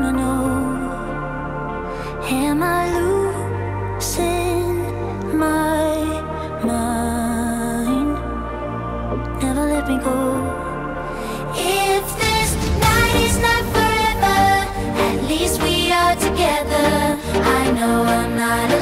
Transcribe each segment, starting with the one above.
wanna know. Am I losing my mind? Never let me go. If this night is not forever At least we are together. I know I'm not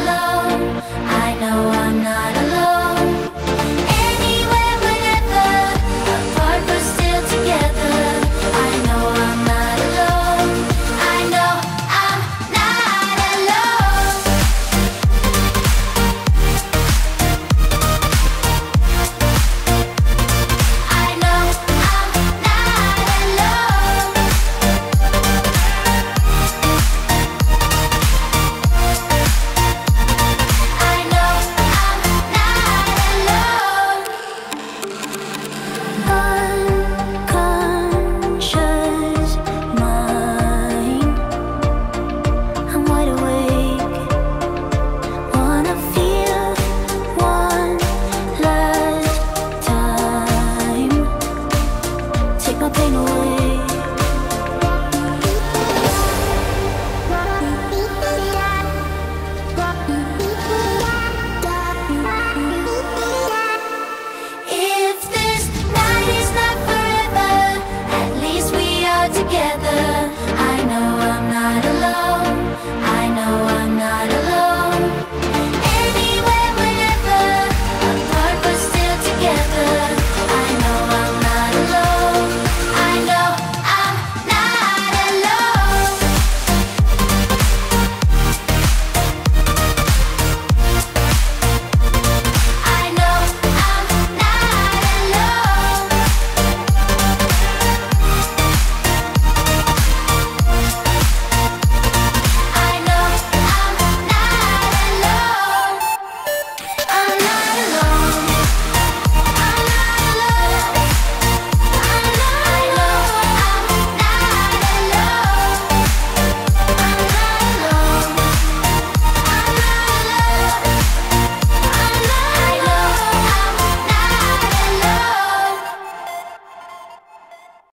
together.